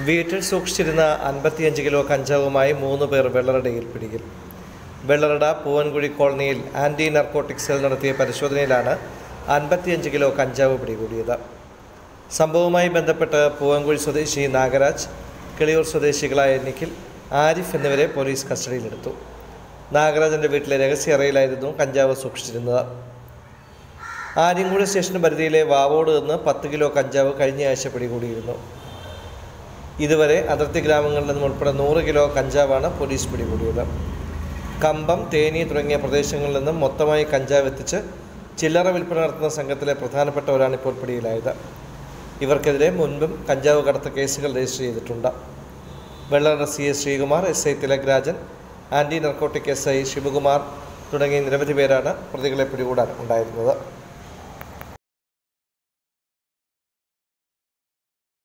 വീട്ടിൽ സൂക്ഷിച്ചിരുന്ന അൻപത്തിയഞ്ച് കിലോ കഞ്ചാവുമായി മൂന്ന് പേർ വെള്ളറടയിൽ പിടിയിൽ. വെള്ളറട പൂവൻകുഴി കോളനിയിൽ ആന്റി നർക്കോട്ടിക് സെൽ നടത്തിയ പരിശോധനയിലാണ് അൻപത്തിയഞ്ച് കിലോ കഞ്ചാവ് പിടികൂടിയത്. സംഭവവുമായി ബന്ധപ്പെട്ട് പൂവൻകുഴി സ്വദേശി നാഗരാജ് കിളിയൂർ സ്വദേശികളായ നിഖിൽ ആരിഫ് എന്നിവരെ പോലീസ് കസ്റ്റഡിയിലെടുത്തു. നാഗരാജന്റെ വീട്ടിലെ രഹസ്യ അറയിലായിരുന്നു കഞ്ചാവ് സൂക്ഷിച്ചിരുന്നത്. ആര്യങ്കുടി സ്റ്റേഷൻ പരിധിയിലെ വാവോട് നിന്ന് പത്ത് കിലോ കഞ്ചാവ് കഴിഞ്ഞയാഴ്ച പിടികൂടിയിരുന്നു. ഇതുവരെ അതിർത്തി ഗ്രാമങ്ങളിൽ നിന്നും ഉൾപ്പെടെ നൂറ് കിലോ കഞ്ചാവാണ് പോലീസ് പിടികൂടിയത്. കമ്പം തേനി തുടങ്ങിയ പ്രദേശങ്ങളിൽ നിന്നും മൊത്തമായി കഞ്ചാവ് എത്തിച്ച് ചില്ലറ വിൽപ്പന നടത്തുന്ന സംഘത്തിലെ പ്രധാനപ്പെട്ടവരാണ് ഇപ്പോൾ പിടിയിലായത്. ഇവർക്കെതിരെ മുൻപും കഞ്ചാവ് കടത്ത കേസുകൾ രജിസ്റ്റർ ചെയ്തിട്ടുണ്ട്. Vellara C S Sreekumar S I Thilakarajan anti narcotic S I Sivakumar തുടങ്ങിയ നിരവധി പേരാണ് പ്രതികളെ പിടികൂടാൻ ഉണ്ടായിരുന്നത്.